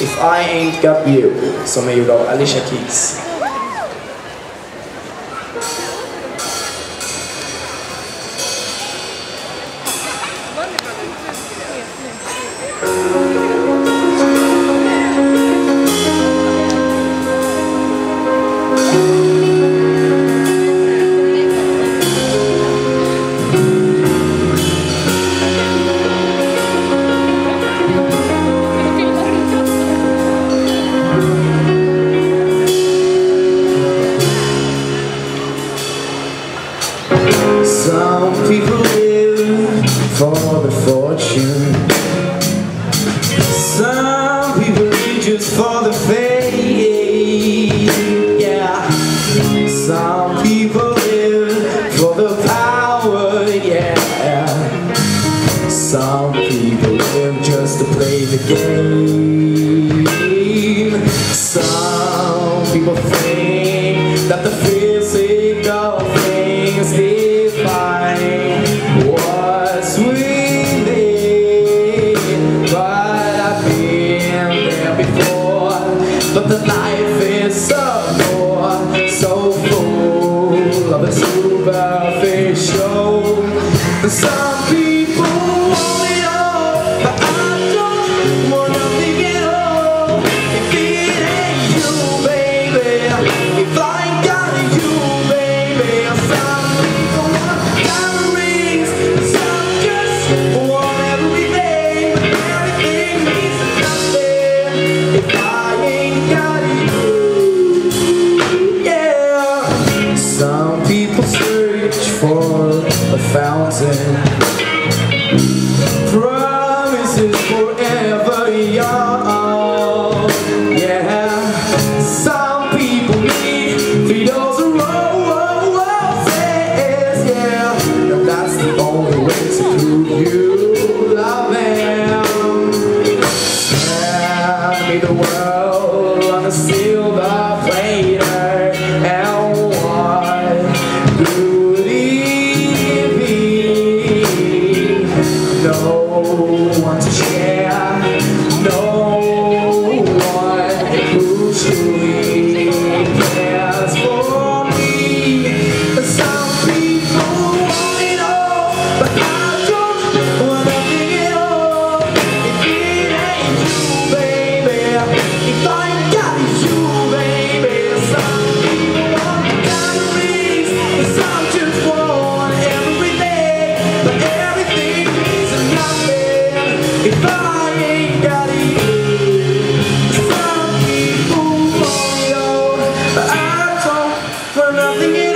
If I Ain't Got You som är gjord av Alicia Keys. Some people live for the fortune. Some people live just for the fame Yeah. Some people live for the power Yeah. Some people live just to play the game. Some people think that the But the life is so more So full of the superficial. Some want one to share. nothing